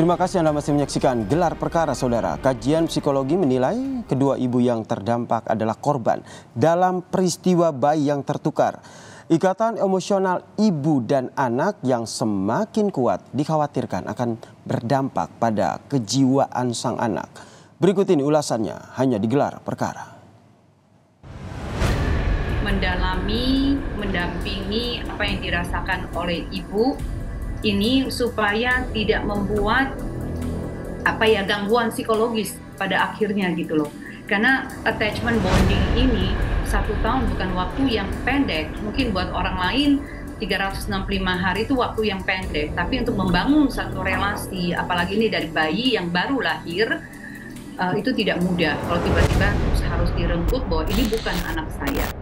Terima kasih Anda masih menyaksikan Gelar Perkara Saudara. Kajian psikologi menilai kedua ibu yang terdampak adalah korban dalam peristiwa bayi yang tertukar. Ikatan emosional ibu dan anak yang semakin kuat dikhawatirkan akan berdampak pada kejiwaan sang anak. Berikut ini ulasannya hanya digelar perkara. Mendalami, mendampingi apa yang dirasakan oleh ibu ini supaya tidak membuat apa ya gangguan psikologis pada akhirnya gitu loh. Karena attachment bonding ini satu tahun bukan waktu yang pendek. Mungkin buat orang lain 365 hari itu waktu yang pendek. Tapi untuk membangun satu relasi, apalagi ini dari bayi yang baru lahir, uh, itu tidak mudah. Kalau tiba-tiba harus direnggut bahwa ini bukan anak saya.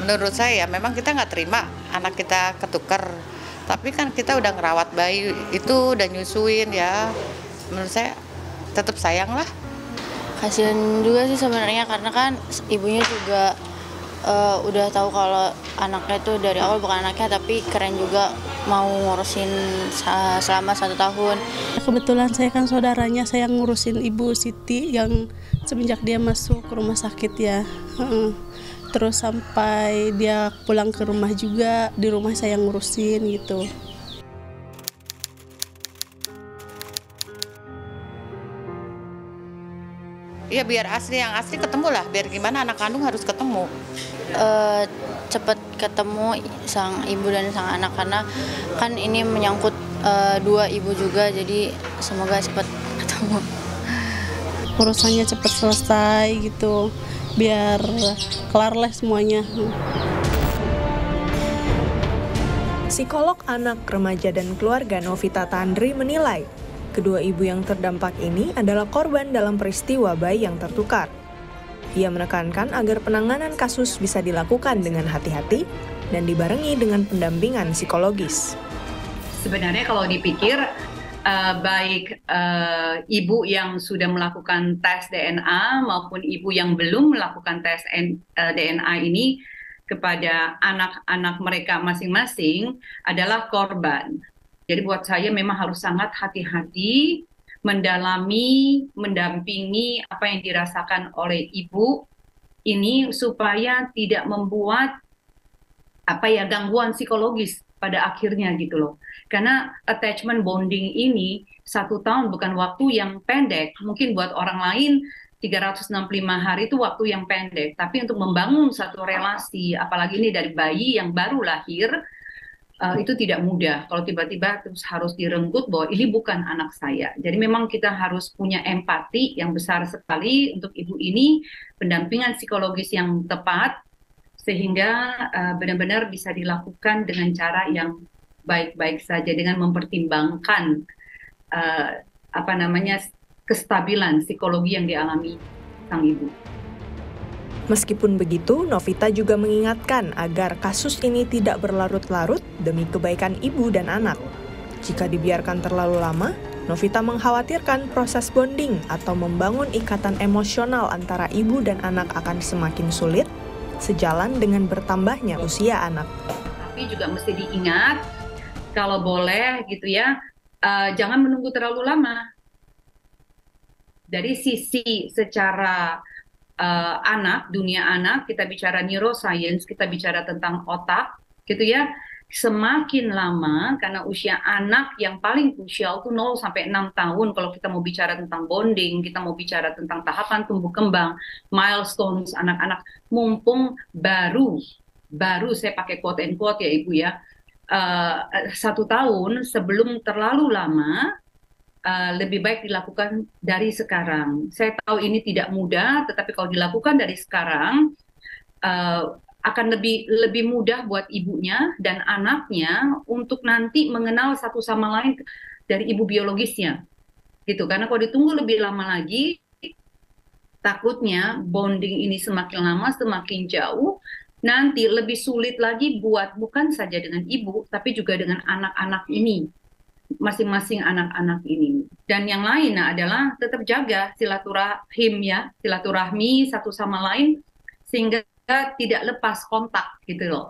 Menurut saya memang kita nggak terima anak kita ketukar tapi kan kita udah ngerawat bayi itu udah nyusuin ya. Menurut saya tetap sayang lah. Kasihan juga sih sebenarnya karena kan ibunya juga uh, udah tahu kalau anaknya itu dari awal bukan anaknya tapi keren juga mau ngurusin selama satu tahun. Kebetulan saya kan saudaranya, saya ngurusin ibu Siti yang semenjak dia masuk ke rumah sakit ya terus sampai dia pulang ke rumah juga di rumah saya ngurusin gitu. Iya biar asli yang asli ketemu lah biar gimana anak kandung harus ketemu. Uh, cepet ketemu sang ibu dan sang anak karena kan ini menyangkut uh, dua ibu juga jadi semoga cepat ketemu. Urusannya cepat selesai gitu biar kelar lah semuanya. Psikolog anak, remaja, dan keluarga Novita Tandri menilai kedua ibu yang terdampak ini adalah korban dalam peristiwa bayi yang tertukar. Ia menekankan agar penanganan kasus bisa dilakukan dengan hati-hati dan dibarengi dengan pendampingan psikologis. Sebenarnya kalau dipikir uh, baik uh, ibu yang sudah melakukan tes DNA maupun ibu yang belum melakukan tes eh, DNA ini kepada anak-anak mereka masing-masing adalah korban. Jadi buat saya memang harus sangat hati-hati mendalami, mendampingi apa yang dirasakan oleh ibu ini supaya tidak membuat apa ya gangguan psikologis pada akhirnya gitu loh. Karena attachment bonding ini satu tahun bukan waktu yang pendek. Mungkin buat orang lain 365 hari itu waktu yang pendek. Tapi untuk membangun satu relasi, apalagi ini dari bayi yang baru lahir, uh, itu tidak mudah. Kalau tiba-tiba terus harus direnggut bahwa ini bukan anak saya. Jadi memang kita harus punya empati yang besar sekali untuk ibu ini, pendampingan psikologis yang tepat, sehingga uh, benar-benar bisa dilakukan dengan cara yang baik-baik saja dengan mempertimbangkan uh, apa namanya kestabilan psikologi yang dialami sang ibu. Meskipun begitu, Novita juga mengingatkan agar kasus ini tidak berlarut-larut demi kebaikan ibu dan anak. Jika dibiarkan terlalu lama, Novita mengkhawatirkan proses bonding atau membangun ikatan emosional antara ibu dan anak akan semakin sulit sejalan dengan bertambahnya usia anak. Tapi juga mesti diingat kalau boleh gitu ya, uh, jangan menunggu terlalu lama. Dari sisi secara uh, anak, dunia anak, kita bicara neuroscience, kita bicara tentang otak, gitu ya semakin lama karena usia anak yang paling krusial itu 0 sampai 6 tahun kalau kita mau bicara tentang bonding, kita mau bicara tentang tahapan tumbuh kembang, milestones anak-anak mumpung baru baru saya pakai quote and quote ya Ibu ya. Uh, satu tahun sebelum terlalu lama uh, lebih baik dilakukan dari sekarang. Saya tahu ini tidak mudah, tetapi kalau dilakukan dari sekarang, uh, akan lebih lebih mudah buat ibunya dan anaknya untuk nanti mengenal satu sama lain dari ibu biologisnya gitu. Karena kalau ditunggu lebih lama lagi takutnya bonding ini semakin lama semakin jauh nanti lebih sulit lagi buat bukan saja dengan ibu tapi juga dengan anak-anak ini masing-masing anak-anak ini. Dan yang lain adalah tetap jaga silaturahim ya silaturahmi satu sama lain sehingga tidak lepas kontak gitu loh.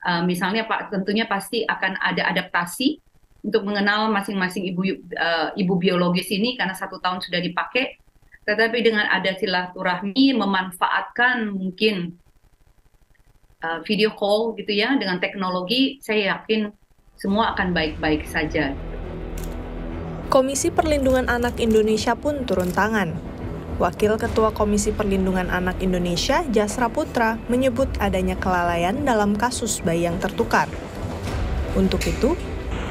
Uh, misalnya Pak tentunya pasti akan ada adaptasi untuk mengenal masing-masing ibu uh, ibu biologis ini karena satu tahun sudah dipakai. Tetapi dengan ada silaturahmi memanfaatkan mungkin uh, video call gitu ya dengan teknologi, saya yakin semua akan baik-baik saja. Komisi Perlindungan Anak Indonesia pun turun tangan. Wakil Ketua Komisi Perlindungan Anak Indonesia, Jasra Putra, menyebut adanya kelalaian dalam kasus bayi yang tertukar. Untuk itu,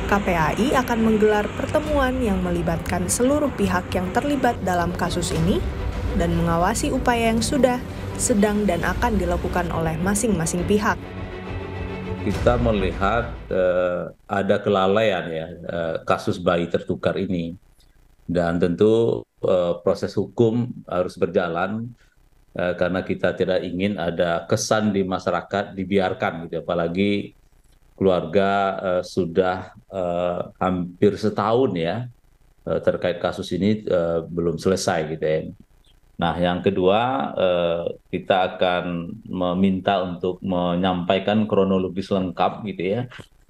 KPAI akan menggelar pertemuan yang melibatkan seluruh pihak yang terlibat dalam kasus ini dan mengawasi upaya yang sudah, sedang, dan akan dilakukan oleh masing-masing pihak kita melihat uh, ada kelalaian ya uh, kasus bayi tertukar ini dan tentu uh, proses hukum harus berjalan uh, karena kita tidak ingin ada kesan di masyarakat dibiarkan gitu apalagi keluarga uh, sudah hampir setahun ya terkait kasus ini belum selesai gitu ya. Nah, yang kedua, eh, kita akan meminta untuk menyampaikan kronologis lengkap gitu ya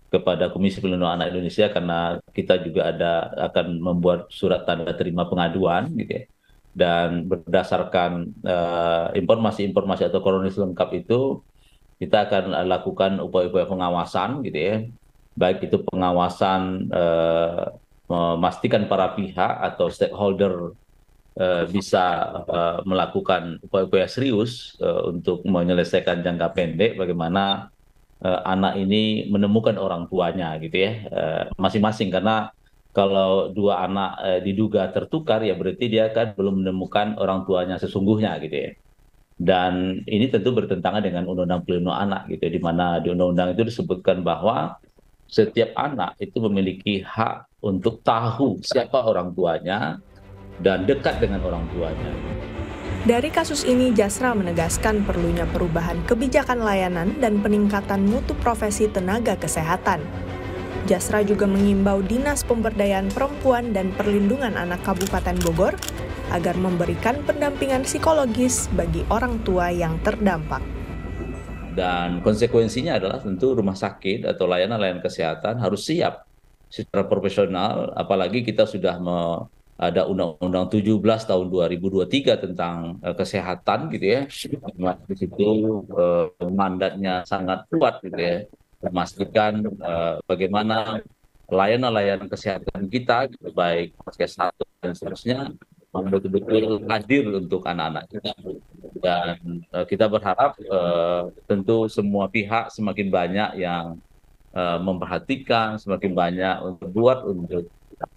kepada Komisi Pelindungan Anak Indonesia karena kita juga ada akan membuat surat tanda terima pengaduan gitu ya. Dan berdasarkan eh, informasi-informasi atau kronologis lengkap itu kita akan lakukan upaya-upaya pengawasan gitu ya. Baik itu pengawasan eh, memastikan para pihak atau stakeholder Eh, bisa uh, melakukan upaya-upaya serius uh, untuk menyelesaikan jangka pendek bagaimana uh, anak ini menemukan orang tuanya gitu ya masing-masing uh, karena kalau dua anak uh, diduga tertukar ya berarti dia kan belum menemukan orang tuanya sesungguhnya gitu ya dan ini tentu bertentangan dengan undang-undang pelindungan anak gitu di mana di undang-undang itu disebutkan bahwa setiap anak itu memiliki hak untuk tahu siapa orang tuanya dan dekat dengan orang tuanya. Dari kasus ini, Jasra menegaskan perlunya perubahan kebijakan layanan dan peningkatan mutu profesi tenaga kesehatan. Jasra juga mengimbau Dinas Pemberdayaan Perempuan dan Perlindungan Anak Kabupaten Bogor agar memberikan pendampingan psikologis bagi orang tua yang terdampak. Dan konsekuensinya adalah tentu rumah sakit atau layanan-layanan kesehatan harus siap secara profesional, apalagi kita sudah ada Undang-Undang 17 tahun 2023 tentang uh, kesehatan gitu ya. Di situ uh, mandatnya sangat kuat gitu ya. Memastikan uh, bagaimana layanan-layanan kesehatan kita gitu, baik satu dan seterusnya betul-betul hadir untuk anak-anak kita dan uh, kita berharap uh, tentu semua pihak semakin banyak yang uh, memperhatikan semakin banyak untuk buat untuk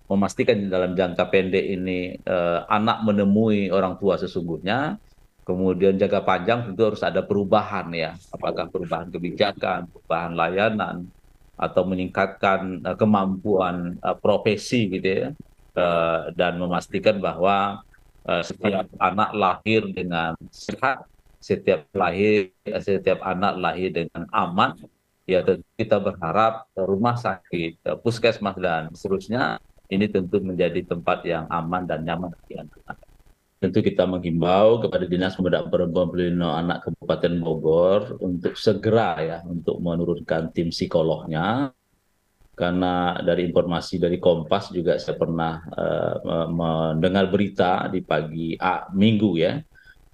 memastikan dalam jangka pendek ini eh, anak menemui orang tua sesungguhnya, kemudian jangka panjang tentu harus ada perubahan ya, apakah perubahan kebijakan, perubahan layanan, atau meningkatkan eh, kemampuan eh, profesi gitu ya, eh, dan memastikan bahwa eh, setiap anak lahir dengan sehat, setiap lahir, setiap anak lahir dengan aman, ya tentu kita berharap rumah sakit, eh, puskesmas dan seterusnya ini tentu menjadi tempat yang aman dan nyaman bagi anak-anak. Tentu kita menghimbau kepada Dinas Pemberdayaan Perempuan Perlindungan Anak Kabupaten Bogor untuk segera ya untuk menurunkan tim psikolognya. Karena dari informasi dari Kompas juga saya pernah uh, mendengar berita di pagi A, minggu ya.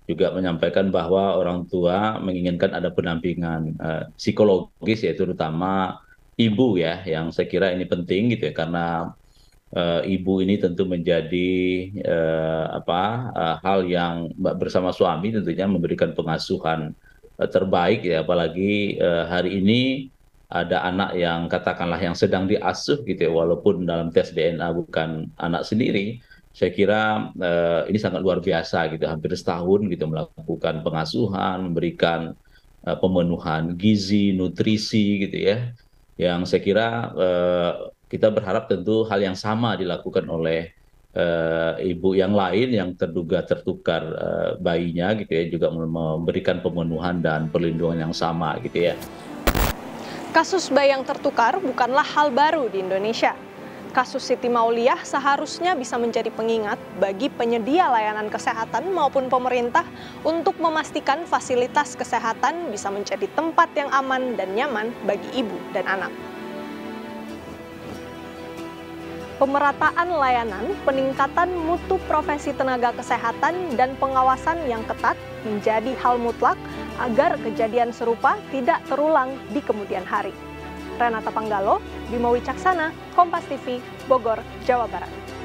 Juga menyampaikan bahwa orang tua menginginkan ada pendampingan uh, psikologis yaitu terutama ibu ya yang saya kira ini penting gitu ya. Karena ibu ini tentu menjadi uh, apa uh, hal yang bersama suami tentunya memberikan pengasuhan uh, terbaik ya. Apalagi hari ini ada anak yang katakanlah yang sedang diasuh gitu ya walaupun dalam tes DNA bukan anak sendiri saya kira uh, ini sangat luar biasa gitu. Hampir setahun gitu melakukan pengasuhan memberikan uh, pemenuhan gizi nutrisi gitu ya. Yang saya kira uh, kita berharap tentu hal yang sama dilakukan oleh uh, ibu yang lain yang terduga tertukar uh, bayinya gitu ya juga memberikan pemenuhan dan perlindungan yang sama gitu ya. Kasus bayi yang tertukar bukanlah hal baru di Indonesia. Kasus Siti Mauliah seharusnya bisa menjadi pengingat bagi penyedia layanan kesehatan maupun pemerintah untuk memastikan fasilitas kesehatan bisa menjadi tempat yang aman dan nyaman bagi ibu dan anak. Pemerataan layanan, peningkatan mutu profesi tenaga kesehatan, dan pengawasan yang ketat menjadi hal mutlak agar kejadian serupa tidak terulang di kemudian hari. Renata Panggalo, Bimo Wicaksana, Kompas TV, Bogor, Jawa Barat.